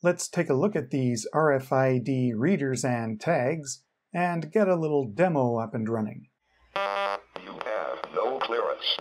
Let's take a look at these RFID readers and tags and get a little demo up and running. You have no clearance.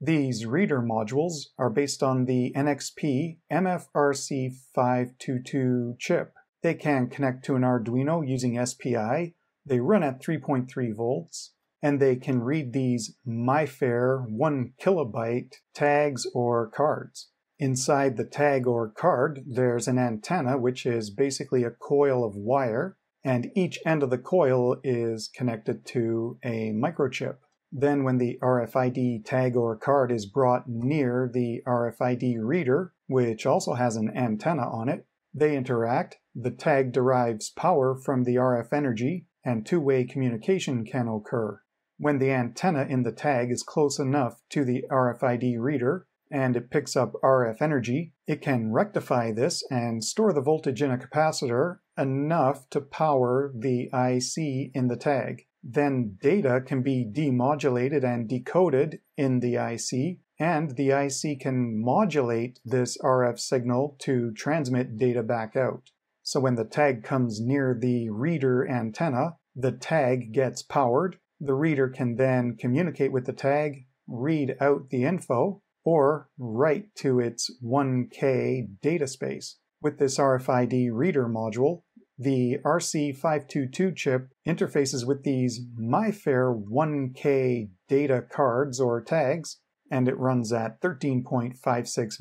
These reader modules are based on the NXP MFRC522 chip. They can connect to an Arduino using SPI, they run at 3.3 volts, and they can read these MIFARE 1 kilobyte tags or cards. Inside the tag or card, there's an antenna, which is basically a coil of wire, and each end of the coil is connected to a microchip. Then when the RFID tag or card is brought near the RFID reader, which also has an antenna on it, they interact, the tag derives power from the RF energy, and two-way communication can occur. When the antenna in the tag is close enough to the RFID reader, and it picks up RF energy, it can rectify this and store the voltage in a capacitor enough to power the IC in the tag. Then data can be demodulated and decoded in the IC, and the IC can modulate this RF signal to transmit data back out. So when the tag comes near the reader antenna, the tag gets powered. The reader can then communicate with the tag, read out the info, or write to its 1K data space. With this RFID reader module, the RC522 chip interfaces with these MIFARE 1K data cards or tags, and it runs at 13.56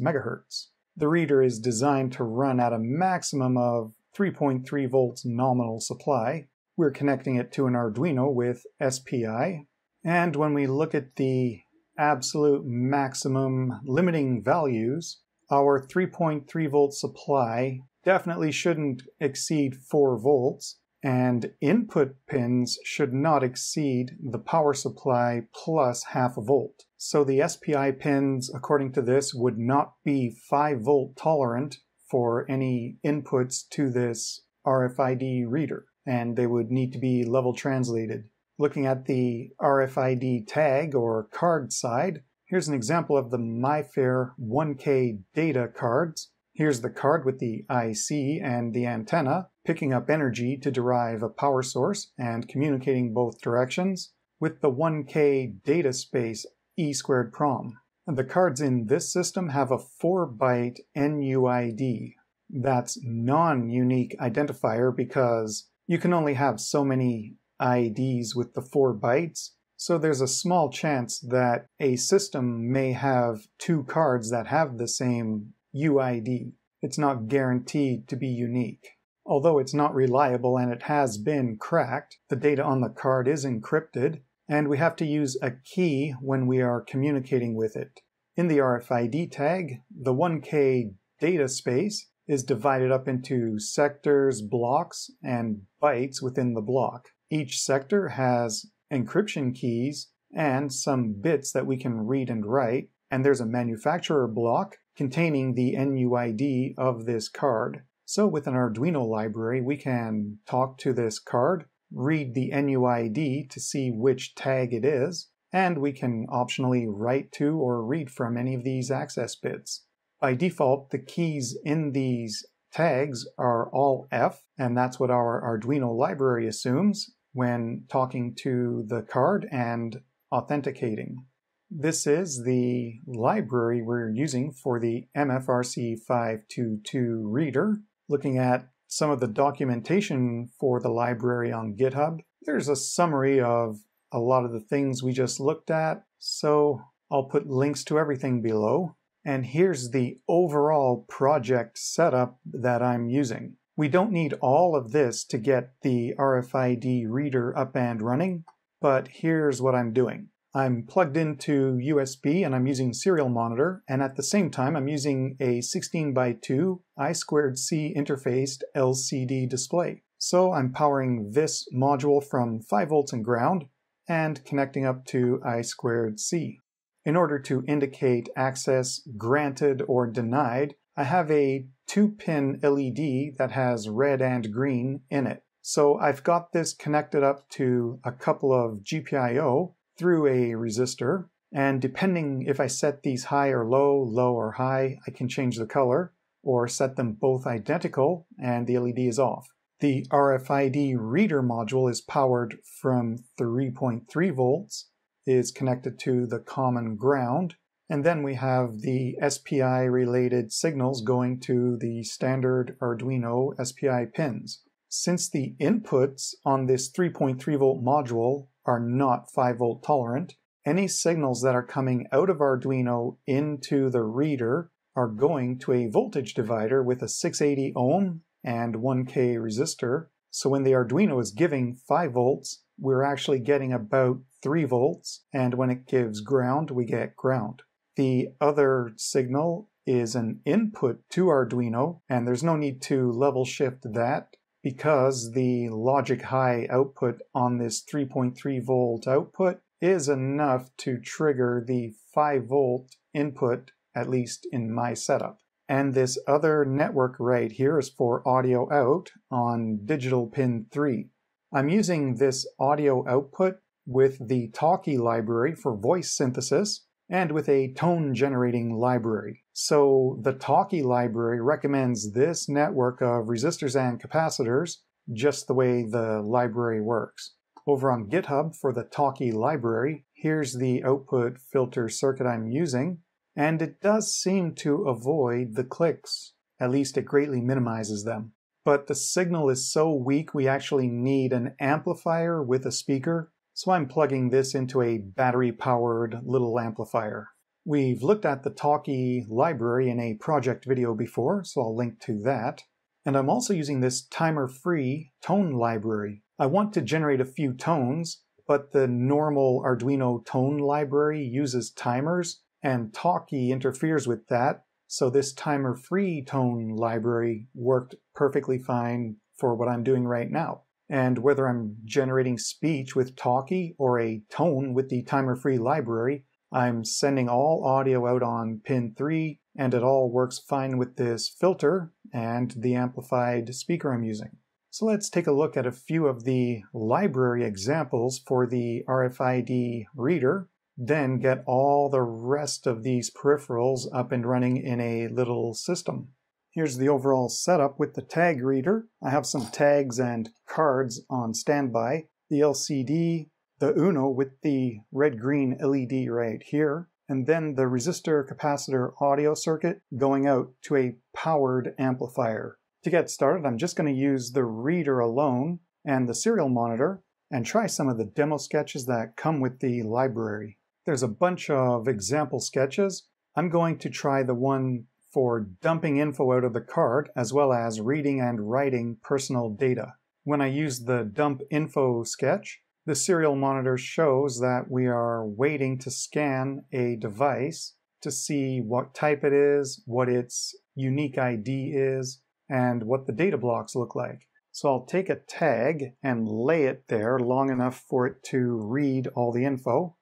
MHz. The reader is designed to run at a maximum of 3.3 volts nominal supply. We're connecting it to an Arduino with SPI. And when we look at the absolute maximum limiting values, our 3.3 volt supply definitely shouldn't exceed 4 volts, and input pins should not exceed the power supply plus half a volt. So the SPI pins, according to this, would not be 5 volt tolerant for any inputs to this RFID reader, and they would need to be level translated. Looking at the RFID tag or card side, here's an example of the MIFARE 1K data cards. Here's the card with the IC and the antenna, picking up energy to derive a power source and communicating both directions, with the 1K data space E squared prom. The cards in this system have a 4 byte NUID. That's non unique identifier because you can only have so many IDs with the 4 bytes, so there's a small chance that a system may have two cards that have the same UID. It's not guaranteed to be unique. Although it's not reliable and it has been cracked, the data on the card is encrypted, and we have to use a key when we are communicating with it. In the RFID tag, the 1K data space is divided up into sectors, blocks, and bytes within the block. Each sector has encryption keys and some bits that we can read and write, and there's a manufacturer block containing the NUID of this card. So with an Arduino library, we can talk to this card, read the NUID to see which tag it is, and we can optionally write to or read from any of these access bits. By default, the keys in these tags are all F, and that's what our Arduino library assumes when talking to the card and authenticating. This is the library we're using for the MFRC522 reader. Looking at some of the documentation for the library on GitHub, there's a summary of a lot of the things we just looked at, so I'll put links to everything below. And here's the overall project setup that I'm using. We don't need all of this to get the RFID reader up and running, but here's what I'm doing. I'm plugged into USB and I'm using serial monitor, and at the same time I'm using a 16 by 2 I2C interfaced LCD display. So I'm powering this module from 5 volts and ground and connecting up to I2C. In order to indicate access granted or denied, I have a two pin LED that has red and green in it. So I've got this connected up to a couple of GPIO through a resistor. And depending if I set these high or low, low or high, I can change the color. or set them both identical and the LED is off. The RFID reader module is powered from 3.3 volts, is connected to the common ground, and then we have the SPI related signals going to the standard Arduino SPI pins. Since the inputs on this 3.3 volt module are not 5 volt tolerant, any signals that are coming out of Arduino into the reader are going to a voltage divider with a 680 ohm and 1K resistor. So when the Arduino is giving 5 volts, we're actually getting about 3 volts, and when it gives ground, we get ground. The other signal is an input to Arduino, and there's no need to level shift that because the logic high output on this 3.3 volt output is enough to trigger the 5 volt input, at least in my setup. And this other network right here is for audio out on digital pin 3. I'm using this audio output with the Talkie library for voice synthesis and with a tone generating library. So the Talkie library recommends this network of resistors and capacitors just the way the library works over on GitHub for the Talkie library. Here's the output filter circuit I'm using, and it does seem to avoid the clicks. At least it greatly minimizes them. But the signal is so weak we actually need an amplifier with a speaker, so I'm plugging this into a battery-powered little amplifier. We've looked at the Talkie library in a project video before, so I'll link to that. And I'm also using this timer-free tone library. I want to generate a few tones, but the normal Arduino tone library uses timers, and Talkie interferes with that, so this timer-free tone library worked perfectly fine for what I'm doing right now. And whether I'm generating speech with Talkie or a tone with the timer-free library, I'm sending all audio out on pin 3, and it all works fine with this filter and the amplified speaker I'm using. So let's take a look at a few of the library examples for the RFID reader, then get all the rest of these peripherals up and running in a little system. Here's the overall setup with the tag reader. I have some tags and cards on standby, the LCD, the UNO with the red-green LED right here, and then the resistor capacitor audio circuit going out to a powered amplifier. To get started, I'm just going to use the reader alone and the serial monitor and try some of the demo sketches that come with the library. There's a bunch of example sketches. I'm going to try the one for dumping info out of the card as well as reading and writing personal data. When I use the dump info sketch, the serial monitor shows that we are waiting to scan a device to see what type it is, what its unique ID is, and what the data blocks look like. So I'll take a tag and lay it there long enough for it to read all the info.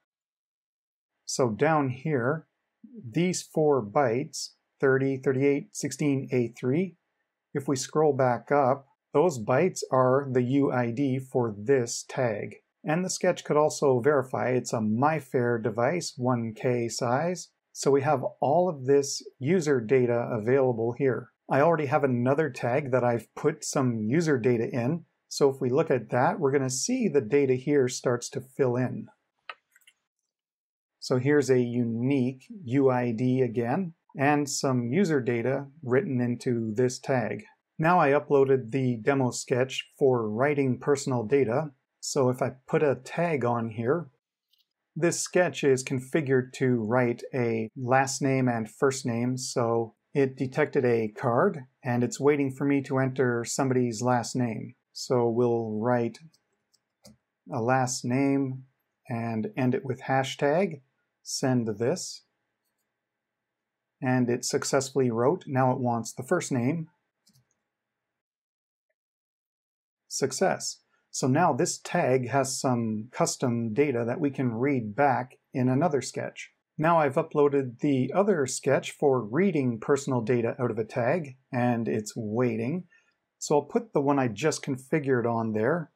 So down here, these four bytes, 30, 38, 16, A3, if we scroll back up, those bytes are the UID for this tag. And the sketch could also verify it's a MIFARE device, 1K size. So we have all of this user data available here. I already have another tag that I've put some user data in. So if we look at that, we're going to see the data here starts to fill in. So here's a unique UID again, and some user data written into this tag. Now I uploaded the demo sketch for writing personal data. So if I put a tag on here, this sketch is configured to write a last name and first name. So it detected a card and it's waiting for me to enter somebody's last name. So we'll write a last name and end it with hashtag, send this. And it successfully wrote. Now it wants the first name. Success. So now this tag has some custom data that we can read back in another sketch. Now I've uploaded the other sketch for reading personal data out of a tag, and it's waiting. So I'll put the one I just configured on there.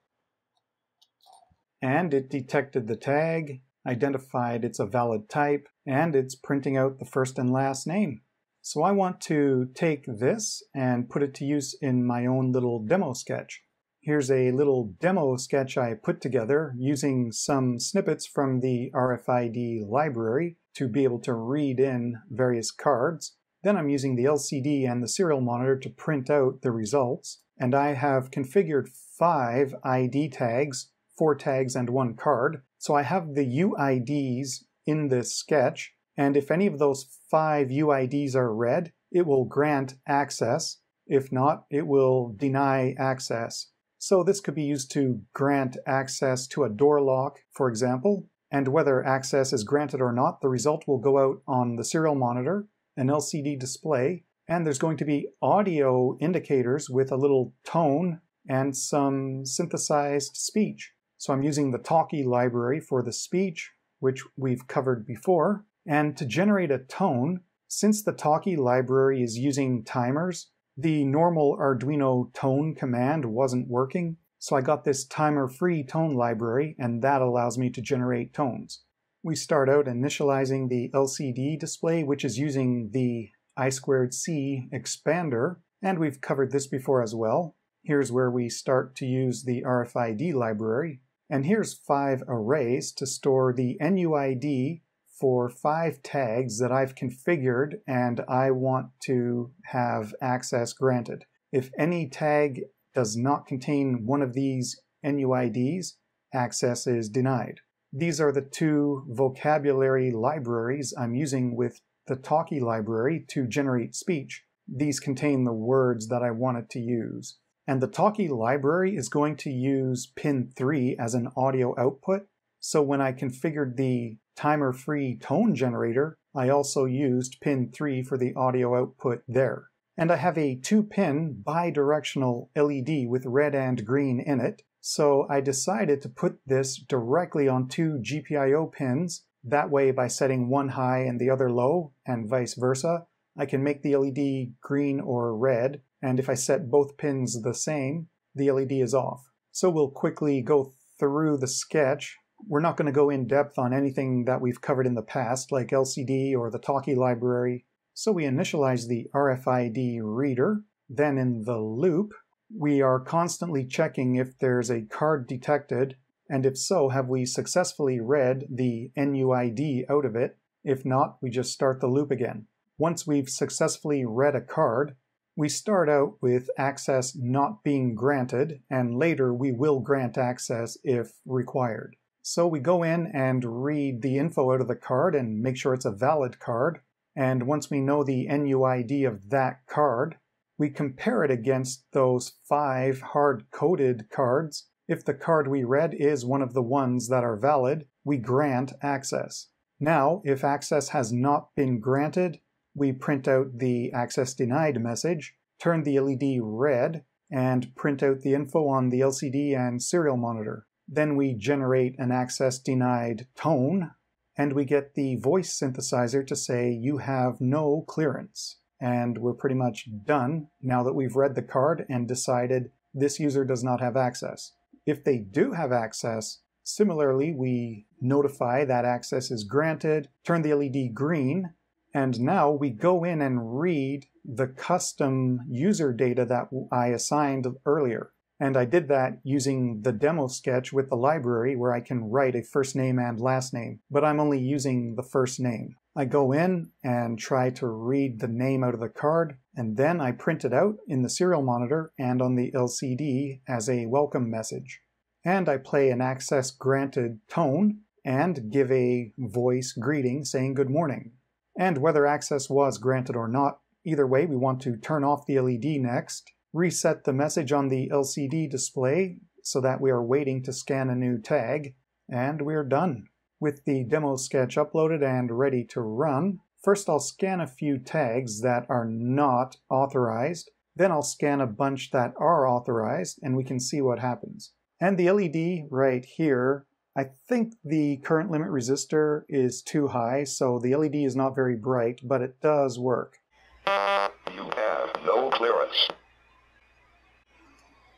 And it detected the tag, identified it's a valid type, and it's printing out the first and last name. So I want to take this and put it to use in my own little demo sketch. Here's a little demo sketch I put together using some snippets from the RFID library to be able to read in various cards. Then I'm using the LCD and the serial monitor to print out the results. And I have configured five ID tags, four tags and one card. So I have the UIDs in this sketch and if any of those five UIDs are read, it will grant access. If not, it will deny access. So this could be used to grant access to a door lock, for example, and whether access is granted or not, the result will go out on the serial monitor, an LCD display, and there's going to be audio indicators with a little tone and some synthesized speech. So I'm using the Talkie library for the speech, which we've covered before, and to generate a tone, since the Talkie library is using timers, the normal Arduino tone command wasn't working, so I got this timer-free tone library, and that allows me to generate tones. We start out initializing the LCD display, which is using the I2C expander, and we've covered this before as well. Here's where we start to use the RFID library, and here's five arrays to store the NUID for five tags that I've configured and I want to have access granted. If any tag does not contain one of these NUIDs, access is denied. These are the two vocabulary libraries I'm using with the Talkie library to generate speech. These contain the words that I wanted to use. And the Talkie library is going to use pin 3 as an audio output. So when I configured the timer-free tone generator, I also used pin 3 for the audio output there. And I have a 2-pin bidirectional LED with red and green in it, so I decided to put this directly on two GPIO pins. That way, by setting one high and the other low, and vice versa, I can make the LED green or red, and if I set both pins the same, the LED is off. So we'll quickly go through the sketch we're not going to go in depth on anything that we've covered in the past, like LCD or the Talkie library. So we initialize the RFID reader. Then in the loop, we are constantly checking if there's a card detected, and if so, have we successfully read the NUID out of it? If not, we just start the loop again. Once we've successfully read a card, we start out with access not being granted, and later we will grant access if required. So we go in and read the info out of the card and make sure it's a valid card. And once we know the NUID of that card, we compare it against those five hard-coded cards. If the card we read is one of the ones that are valid, we grant access. Now, if access has not been granted, we print out the access denied message, turn the LED red, and print out the info on the LCD and serial monitor. Then we generate an access denied tone, and we get the voice synthesizer to say you have no clearance. And we're pretty much done now that we've read the card and decided this user does not have access. If they do have access, similarly, we notify that access is granted, turn the LED green, and now we go in and read the custom user data that I assigned earlier. And I did that using the demo sketch with the library where I can write a first name and last name, but I'm only using the first name. I go in and try to read the name out of the card, and then I print it out in the serial monitor and on the LCD as a welcome message. And I play an access granted tone and give a voice greeting saying good morning. And whether access was granted or not, either way, we want to turn off the LED next reset the message on the LCD display so that we are waiting to scan a new tag, and we're done. With the demo sketch uploaded and ready to run, first I'll scan a few tags that are not authorized, then I'll scan a bunch that are authorized, and we can see what happens. And the LED right here, I think the current limit resistor is too high, so the LED is not very bright, but it does work. You have no clearance.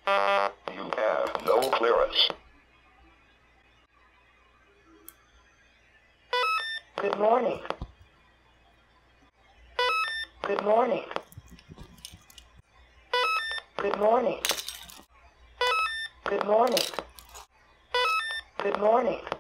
You have no clearance. Good morning. Good morning. Good morning. Good morning. Good morning.